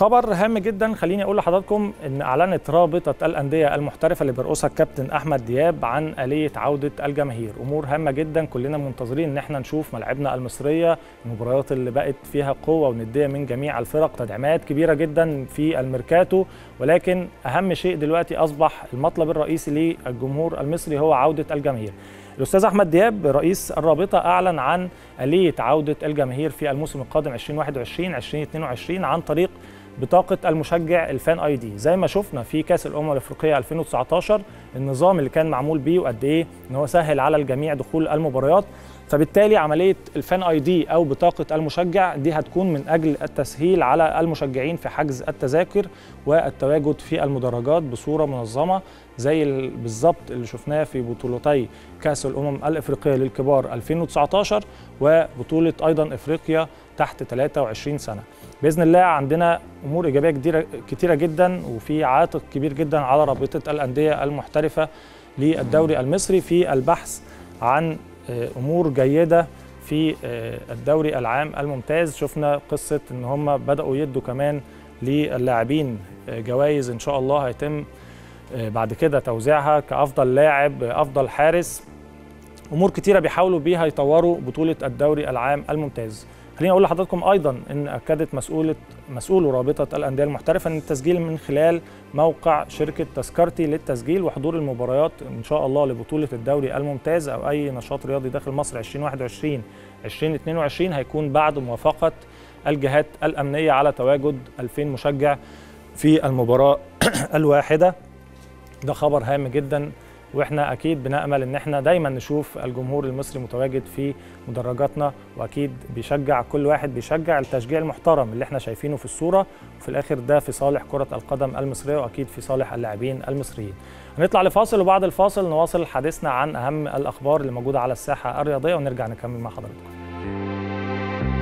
خبر هام جدا. خليني أقول لحضراتكم إن أعلنت رابطة الأندية المحترفة اللي بيرقصها الكابتن أحمد دياب عن آلية عودة الجماهير. أمور هامة جدا. كلنا منتظرين إن إحنا نشوف ملاعبنا المصرية المباريات اللي بقت فيها قوة وندية من جميع الفرق تدعيمات كبيرة جدا في الميركاتو. ولكن أهم شيء دلوقتي أصبح المطلب الرئيسي للجمهور المصري هو عودة الجماهير. الأستاذ أحمد دياب رئيس الرابطة أعلن عن آلية عودة الجماهير في الموسم القادم 2021 2022 عن طريق بطاقة المشجع الفان آي دي. زي ما شفنا في كأس الأمم الأفريقية 2019 النظام اللي كان معمول بيه وقد إيه إن هو سهل على الجميع دخول المباريات. فبالتالي عملية الفان آي دي أو بطاقة المشجع دي هتكون من أجل التسهيل على المشجعين في حجز التذاكر والتواجد في المدرجات بصورة منظمة زي بالظبط اللي شفناه في بطولتي كأس الأمم الأفريقية للكبار 2019 وبطولة أيضا إفريقيا تحت 23 سنة. بإذن الله عندنا أمور إيجابية كتيره جدا وفي عاتق كبير جدا على رابطة الأندية المحترفة للدوري المصري في البحث عن أمور جيدة في الدوري العام الممتاز. شفنا قصة إن هم بدأوا يدوا كمان للاعبين جوائز إن شاء الله هيتم بعد كده توزيعها كأفضل لاعب أفضل حارس. أمور كتيرة بيحاولوا بيها يطوروا بطولة الدوري العام الممتاز. خليني أقول لحضراتكم أيضا إن أكدت مسؤوله مسؤول رابطه الأندية المحترفة إن التسجيل من خلال موقع شركة تذكرتي للتسجيل وحضور المباريات إن شاء الله لبطولة الدوري الممتاز أو أي نشاط رياضي داخل مصر 2021 2022 هيكون بعد موافقة الجهات الأمنية على تواجد 2000 مشجع في المباراة الواحدة. ده خبر هام جدا وإحنا أكيد بنأمل ان إحنا دايما نشوف الجمهور المصري متواجد في مدرجاتنا واكيد بيشجع كل واحد بيشجع التشجيع المحترم اللي إحنا شايفينه في الصورة وفي الآخر ده في صالح كرة القدم المصرية واكيد في صالح اللاعبين المصريين. هنطلع لفاصل وبعد الفاصل نواصل حديثنا عن أهم الأخبار اللي موجودة على الساحة الرياضية ونرجع نكمل مع حضراتكم.